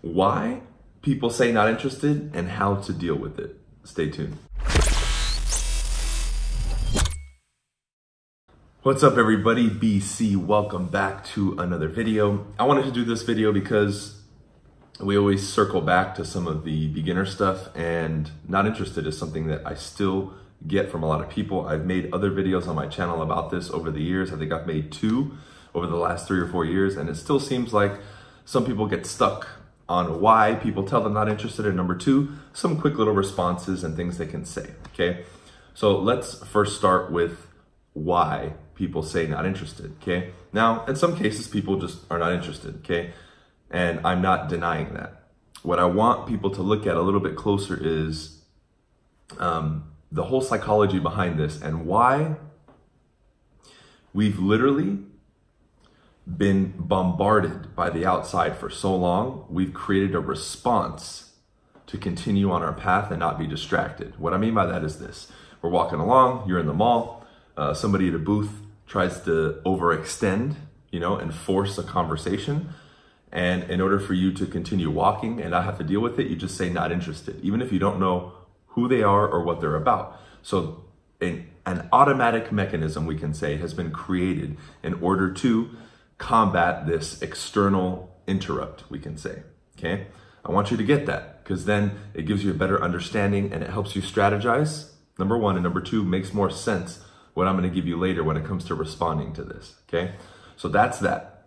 why people say not interested and how to deal with it. Stay tuned. What's up everybody, BC, welcome back to another video. I wanted to do this video because we always circle back to some of the beginner stuff and not interested is something that I still get from a lot of people. I've made other videos on my channel about this over the years. I think I've made two over the last three or four years and it still seems like some people get stuck on why people tell them not interested and number two, some quick little responses and things they can say, okay? So let's first start with why people say not interested, okay? Now, in some cases, people just are not interested, okay? And I'm not denying that. What I want people to look at a little bit closer is um, the whole psychology behind this and why we've literally been bombarded by the outside for so long, we've created a response to continue on our path and not be distracted. What I mean by that is this. We're walking along, you're in the mall, uh, somebody at a booth tries to overextend, you know, and force a conversation. And in order for you to continue walking and not have to deal with it, you just say not interested, even if you don't know who they are or what they're about. So an, an automatic mechanism, we can say, has been created in order to combat this external interrupt, we can say, okay? I want you to get that because then it gives you a better understanding and it helps you strategize, number one. And number two, makes more sense what I'm going to give you later when it comes to responding to this. Okay. So that's that.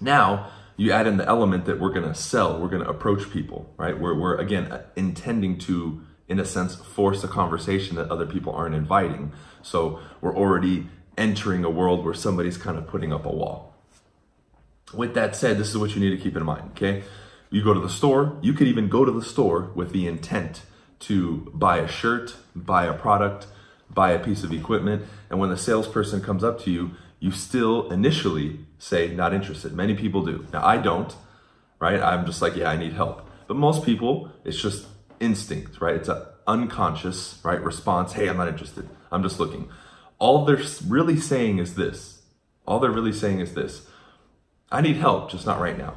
Now you add in the element that we're going to sell, we're going to approach people, right? We're, we're again intending to, in a sense, force a conversation that other people aren't inviting. So we're already entering a world where somebody's kind of putting up a wall. With that said, this is what you need to keep in mind, okay? You go to the store, you could even go to the store with the intent to buy a shirt, buy a product, buy a piece of equipment, and when the salesperson comes up to you, you still initially say, not interested. Many people do. Now, I don't, right? I'm just like, yeah, I need help. But most people, it's just instinct, right? It's an unconscious, right, response. Hey, I'm not interested. I'm just looking. All they're really saying is this. All they're really saying is this. I need help, just not right now.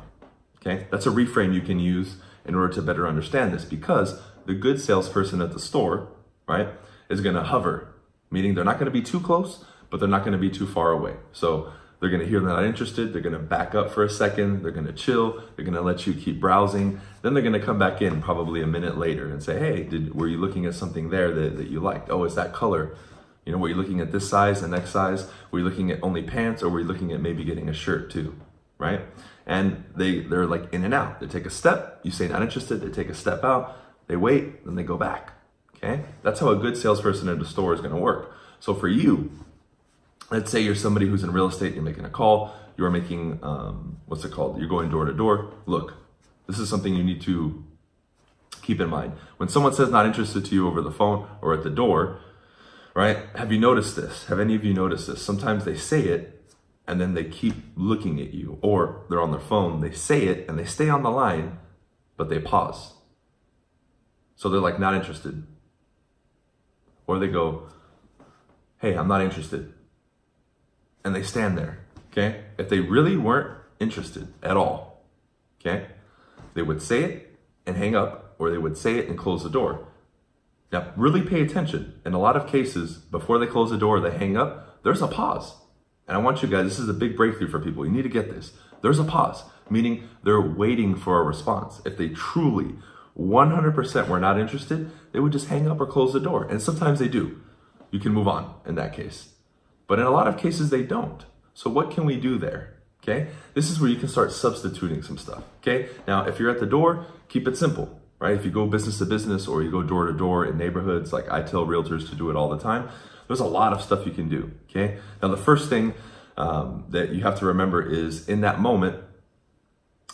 Okay? That's a reframe you can use in order to better understand this because the good salesperson at the store, right, is going to hover, meaning they're not going to be too close, but they're not going to be too far away. So they're going to hear they're not interested. They're going to back up for a second. They're going to chill. They're going to let you keep browsing. Then they're going to come back in probably a minute later and say, hey, did, were you looking at something there that, that you liked? Oh, is that color? You know, were you looking at this size, the next size? Were you looking at only pants or were you looking at maybe getting a shirt too? Right? And they, they're like in and out. They take a step, you say not interested, they take a step out, they wait, then they go back. Okay? That's how a good salesperson at a store is going to work. So for you, let's say you're somebody who's in real estate, you're making a call, you're making, um, what's it called? You're going door to door. Look, this is something you need to keep in mind. When someone says not interested to you over the phone or at the door, right? Have you noticed this? Have any of you noticed this? Sometimes they say it and then they keep looking at you or they're on their phone, they say it and they stay on the line, but they pause. So they're like not interested. Or they go, hey, I'm not interested. And they stand there, okay? If they really weren't interested at all, okay, they would say it and hang up, or they would say it and close the door. Now, really pay attention. In a lot of cases, before they close the door, they hang up, there's a pause. And I want you guys, this is a big breakthrough for people. You need to get this. There's a pause, meaning they're waiting for a response. If they truly 100% were not interested, they would just hang up or close the door. And sometimes they do. You can move on in that case. But in a lot of cases, they don't. So what can we do there? Okay, this is where you can start substituting some stuff. Okay, now if you're at the door, keep it simple, right? If you go business to business or you go door to door in neighborhoods, like I tell realtors to do it all the time, there's a lot of stuff you can do. Okay, now the first thing um, that you have to remember is in that moment,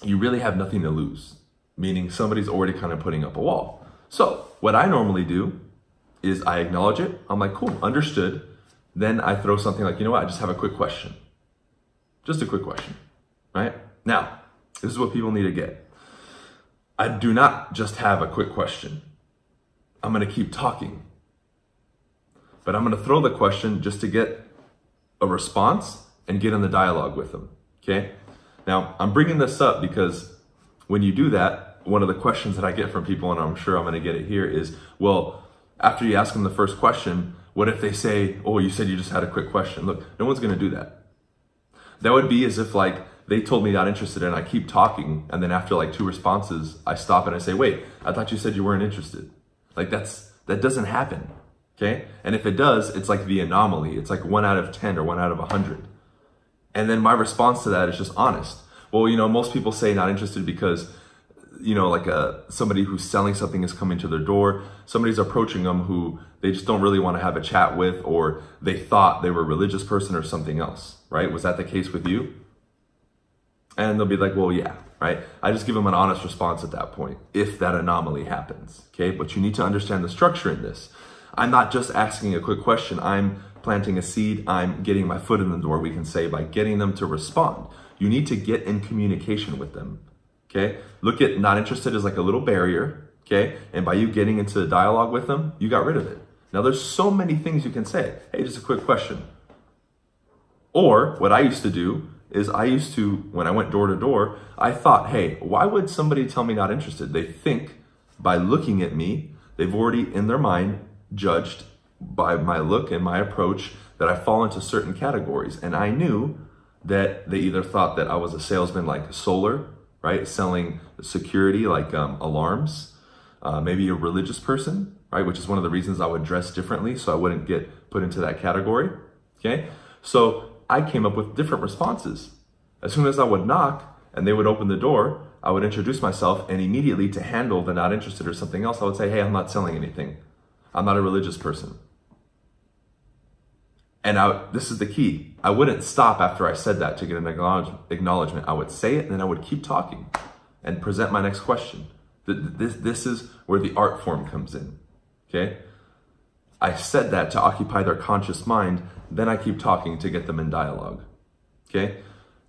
you really have nothing to lose meaning somebody's already kind of putting up a wall. So what I normally do is I acknowledge it. I'm like, cool, understood. Then I throw something like, you know what? I just have a quick question. Just a quick question, right? Now, this is what people need to get. I do not just have a quick question. I'm going to keep talking. But I'm going to throw the question just to get a response and get in the dialogue with them. Okay? Now, I'm bringing this up because when you do that, one of the questions that I get from people, and I'm sure I'm going to get it here, is well, after you ask them the first question, what if they say, oh, you said you just had a quick question? Look, no one's going to do that. That would be as if like they told me not interested and I keep talking. And then after like two responses, I stop and I say, wait, I thought you said you weren't interested. Like that's, that doesn't happen. Okay. And if it does, it's like the anomaly. It's like one out of 10 or one out of a hundred. And then my response to that is just honest. Well, you know, most people say not interested because you know, like a uh, somebody who's selling something is coming to their door, somebody's approaching them who they just don't really want to have a chat with, or they thought they were a religious person or something else, right? Was that the case with you? And they'll be like, well, yeah, right? I just give them an honest response at that point, if that anomaly happens, okay? But you need to understand the structure in this. I'm not just asking a quick question, I'm planting a seed, I'm getting my foot in the door, we can say, by getting them to respond. You need to get in communication with them okay? Look at not interested as like a little barrier, okay? And by you getting into the dialogue with them, you got rid of it. Now there's so many things you can say. Hey, just a quick question. Or what I used to do is I used to, when I went door to door, I thought, hey, why would somebody tell me not interested? They think by looking at me, they've already in their mind judged by my look and my approach that I fall into certain categories. And I knew that they either thought that I was a salesman like solar right? Selling security like um, alarms. Uh, maybe a religious person, right? Which is one of the reasons I would dress differently so I wouldn't get put into that category. Okay. So I came up with different responses. As soon as I would knock and they would open the door, I would introduce myself and immediately to handle the not interested or something else, I would say, Hey, I'm not selling anything. I'm not a religious person. And I, this is the key. I wouldn't stop after I said that to get an acknowledgement. I would say it and then I would keep talking and present my next question. This, this is where the art form comes in. Okay? I said that to occupy their conscious mind. Then I keep talking to get them in dialogue. Okay?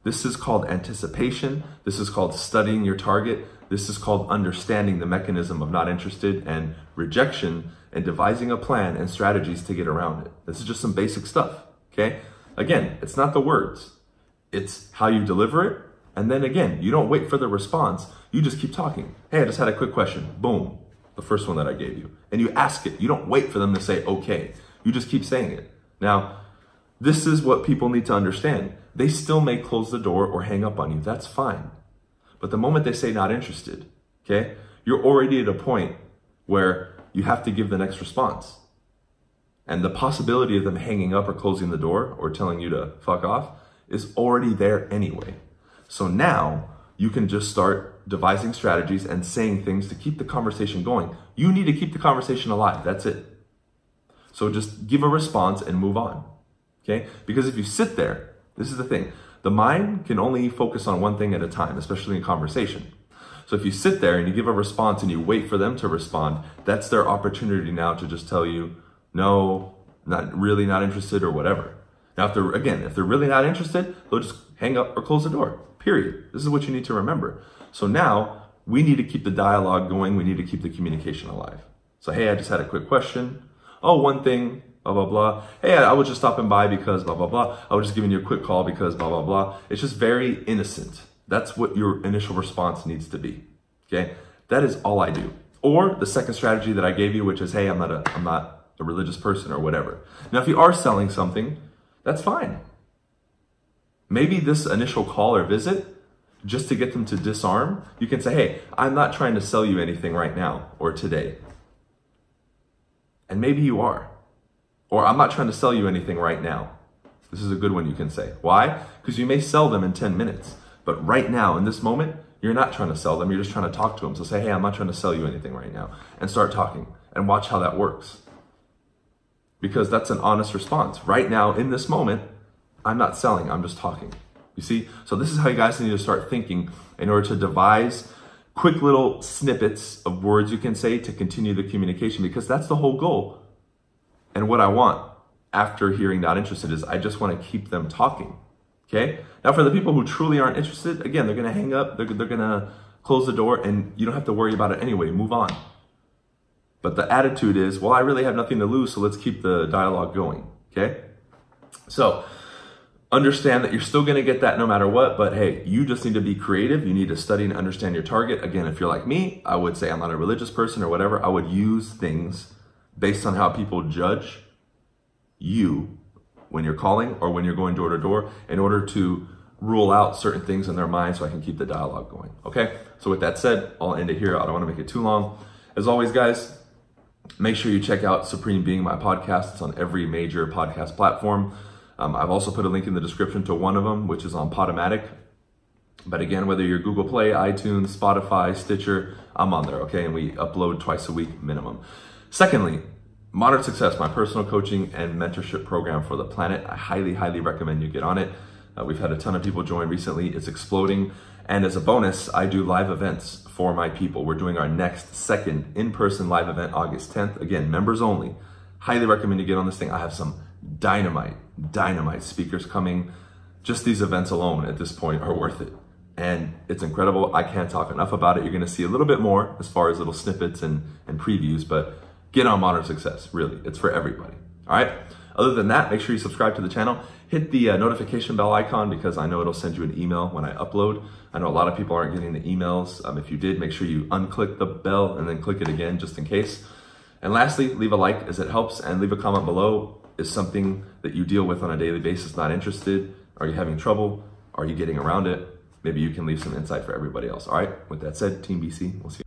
This is called anticipation. This is called studying your target. This is called understanding the mechanism of not interested and rejection and devising a plan and strategies to get around it. This is just some basic stuff, okay? Again, it's not the words, it's how you deliver it. And then again, you don't wait for the response, you just keep talking. Hey, I just had a quick question. Boom, the first one that I gave you. And you ask it. You don't wait for them to say, okay. You just keep saying it. Now, this is what people need to understand. They still may close the door or hang up on you. That's fine. But the moment they say not interested, okay, you're already at a point where you have to give the next response. And the possibility of them hanging up or closing the door or telling you to fuck off is already there anyway. So now you can just start devising strategies and saying things to keep the conversation going. You need to keep the conversation alive. That's it. So just give a response and move on. Okay? Because if you sit there, this is the thing. The mind can only focus on one thing at a time, especially in conversation. So if you sit there and you give a response and you wait for them to respond, that's their opportunity now to just tell you, no, not really not interested or whatever. Now, if they're, again, if they're really not interested, they'll just hang up or close the door, period. This is what you need to remember. So now we need to keep the dialogue going. We need to keep the communication alive. So, hey, I just had a quick question. Oh, one thing, blah, blah, blah. Hey, I was just stopping by because blah, blah, blah. I was just giving you a quick call because blah, blah, blah. It's just very innocent. That's what your initial response needs to be. Okay. That is all I do. Or the second strategy that I gave you, which is, hey, I'm not a, I'm not a religious person or whatever. Now, if you are selling something, that's fine. Maybe this initial call or visit, just to get them to disarm, you can say, hey, I'm not trying to sell you anything right now or today. And maybe you are. Or I'm not trying to sell you anything right now. This is a good one you can say. Why? Because you may sell them in 10 minutes. But right now, in this moment, you're not trying to sell them. You're just trying to talk to them. So say, hey, I'm not trying to sell you anything right now. And start talking and watch how that works. Because that's an honest response. Right now, in this moment, I'm not selling, I'm just talking. You see? So this is how you guys need to start thinking in order to devise quick little snippets of words you can say to continue the communication because that's the whole goal. And what I want after hearing not interested is I just want to keep them talking. Okay. Now, for the people who truly aren't interested, again, they're going to hang up, they're, they're going to close the door, and you don't have to worry about it anyway. Move on. But the attitude is, well, I really have nothing to lose, so let's keep the dialogue going. Okay. So, understand that you're still going to get that no matter what but hey you just need to be creative. You need to study and understand your target. Again if you're like me i would say i'm not a religious person or whatever. I would use things based on how people judge you when you're calling or when you're going door to door in order to rule out certain things in their mind so i can keep the dialogue going okay? So with that said i'll end it here. I don't want to make it too long. As always guys make sure you check out supreme being my podcast. It's on every major podcast platform um, I've also put a link in the description to one of them, which is on Podomatic. But again, whether you're Google Play, iTunes, Spotify, Stitcher, I'm on there, okay? And we upload twice a week minimum. Secondly, Modern Success, my personal coaching and mentorship program for the planet. I highly, highly recommend you get on it. Uh, we've had a ton of people join recently. It's exploding. And as a bonus, I do live events for my people. We're doing our next second in-person live event August 10th. Again, members only. Highly recommend you get on this thing. I have some dynamite, dynamite speakers coming. Just these events alone at this point are worth it. And it's incredible. I can't talk enough about it. You're to see a little bit more as far as little snippets and, and previews, but get on Modern Success. Really, it's for everybody. All right. Other than that, make sure you subscribe to the channel. Hit the uh, notification bell icon because I know it'll send you an email when I upload. I know a lot of people aren't getting the emails. Um, if you did, make sure you unclick the bell and then click it again just in case. And lastly, leave a like as it helps and leave a comment below is something that you deal with on a daily basis not interested? Are you having trouble? Are you getting around it? Maybe you can leave some insight for everybody else. All right, with that said, Team BC, we'll see you.